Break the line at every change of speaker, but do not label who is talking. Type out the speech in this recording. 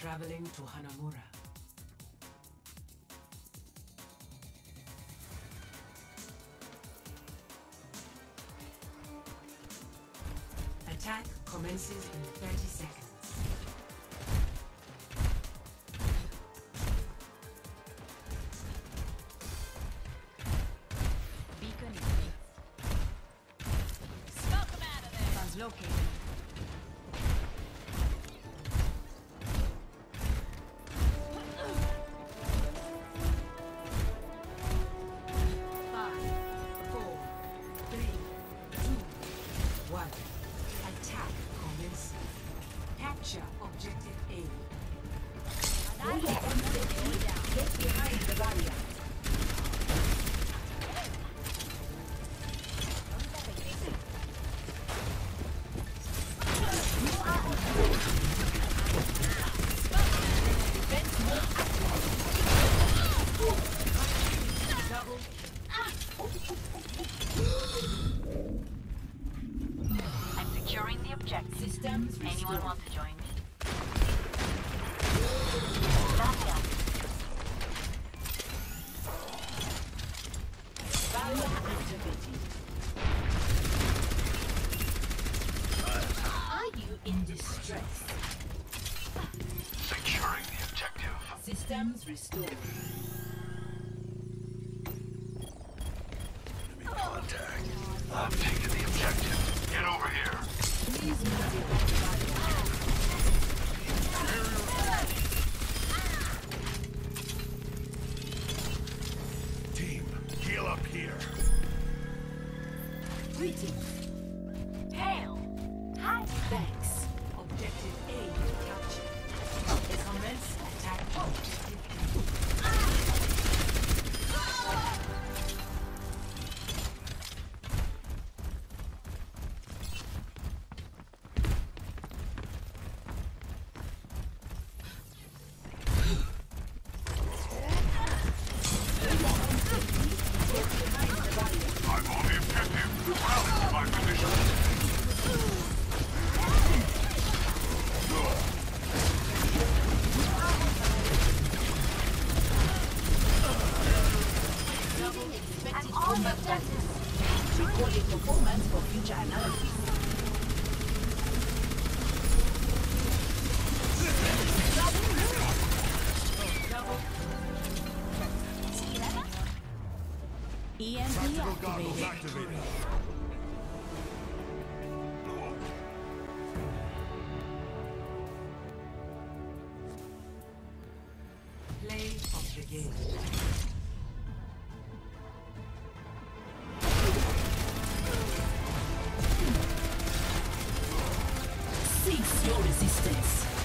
Traveling to Hanamura. Attack commences in 30 seconds.
Beacon.
Five,
Anyone want to join me?
In?
Securing the objective.
Systems restored.
Enemy contact. I'm taking the objective. Get over here.
Please move.
Team, heal up here.
Greetings.
I'm on the.
Recording performance for future analysis.
EMP activated.
Cease your resistance.